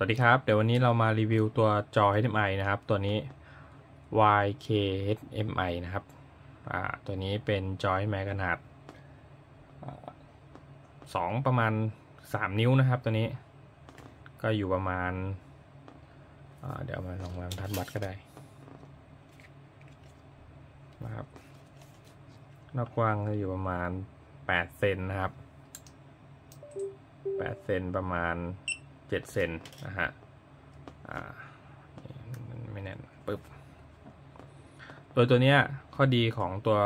สวัสดีครับ เดี๋ยววันนี้เรามารีวิวตัวจอ HDMI นะครับ ตัวนี้ YK HDMI นะครับตัวนี้เป็นจอ HDMI ขนาดสองประมาณ 3 นิ้วนะครับ ตัวนี้ ก็อยู่ประมาณเดี๋ยวมาลองวางทัดบัตรก็ได้นะครับนอกกว้างก็อยู่ประมาณ8เซนนะครับ8เซนประมาณ 7เซนนะฮะอ่าไม่แน่นปึ๊บโดยตัวเนี้ยข้อดีของตัว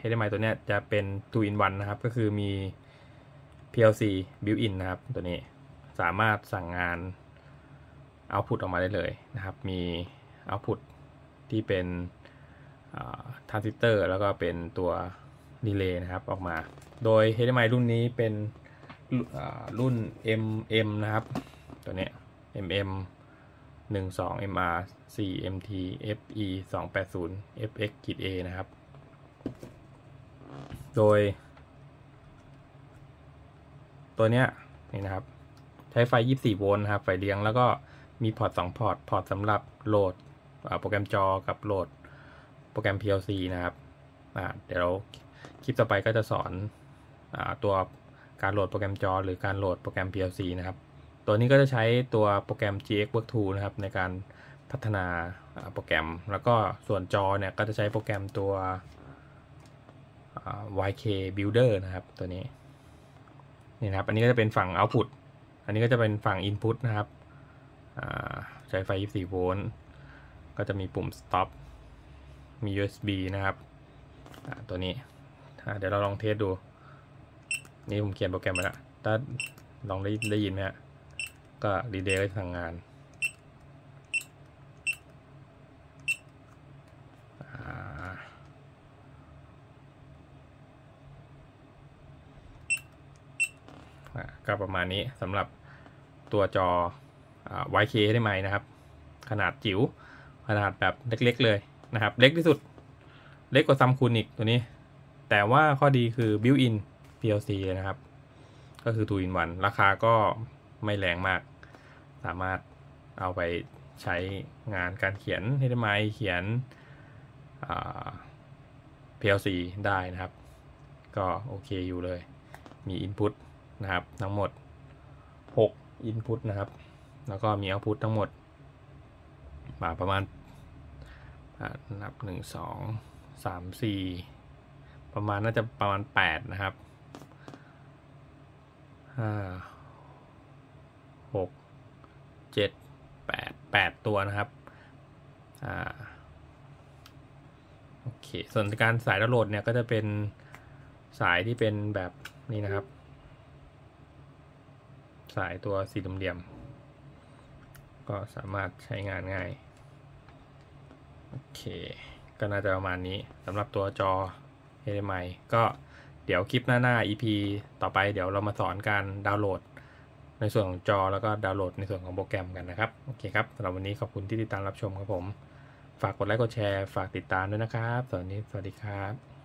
HMI ตัวเนี้ยจะเป็น2 in 1นะครับ ก็คือมี PLC built-in นะครับ ตัวนี้สามารถสั่งงาน output ออกมาได้เลยนะครับ มี output ที่เป็นทรานซิสเตอร์แล้วก็เป็นตัวrelay นะครับออกมา โดย HMI รุ่นนี้เป็น รุ่น MM นะครับ ตัวนี้ MM 12 MR 4 MT FE 280 FX A นะครับ โดย ตัวเนี้ยนี่นะครับ ใช้ไฟ 24 โวลต์นะครับ ไฟเลี้ยงแล้วก็มีพอร์ต 2 พอร์ต พอร์ตสำหรับโหลดโปรแกรมจอกับโหลดโปรแกรม PLC นะครับ เดี๋ยวคลิปต่อไปก็จะสอนอตัว การโหลดโปรแกรมจอ หรือการโหลดโปรแกรม PLC นะครับ ตัวนี้ก็จะใช้ตัวโปรแกรม GX Work Tool นะครับในการพัฒนาโปรแกรม แล้วก็ส่วนจอเนี่ยก็จะใช้โปรแกรมตัว YK Builder นะครับตัวนี้นี่นะครับ อันนี้ก็จะเป็นฝั่ง Output อันนี้ก็จะเป็นฝั่ง Input นะครับใช้ไฟ 24 โวลต์ ก็จะมีปุ่ม Stop มี USB นะครับ ตัวนี้ เดี๋ยวเราลองเทสดู นี่ผมเขียนโปรแกรมมาแล้วถ้าลองได้ได้ยินไหมฮะก็รีเดย์ก็ทางงานก็ประมาณนี้สำหรับตัวจอ YK ได้ไหมนะครับ ขนาดจิ๋วขนาดแบบเล็กๆเลยนะครับ เล็กที่สุด เล็กกว่าซัมคูนอีกตัวนี้ แต่ว่าข้อดีคือ built-in plc นะครับ ก็คือ 2 in 1 ราคาก็ไม่แรงมาก สามารถเอาไปใช้งานการเขียน HDMI เขียน PLC ได้นะครับ ก็โอเคอยู่เลย มี Input นะครับ ทั้งหมด 6 Input นะครับ แล้วก็มี Output ทั้งหมดมาประมาณนับหนึ่งสองสามสี่ประมาณน่าจะประมาณแปดนะครับ ห้าหกเจ็ดแปดแปดตัวนะครับอ่าโอเคส่วนการสายดาวน์โหลดเนี่ยก็จะเป็นสายที่เป็นแบบนี้นะครับ สายตัวสี่เหลี่ยม ก็สามารถใช้งานง่าย โอเค ก็น่าจะประมาณนี้สำหรับตัวจอ HDMI ก็ เดี๋ยวคลิปหน้าๆ EP ต่อไปเดี๋ยวเรามาสอนการดาวน์โหลด ในส่วนของจอแล้วก็ดาวน์โหลดในส่วนของโปรแกรมกันนะครับ โอเคครับสำหรับวันนี้ขอบคุณที่ติดตามรับชมครับผม ฝากกดไลค์กดแชร์ ฝากติดตามด้วยนะครับสวัสดีสวัสดีครับ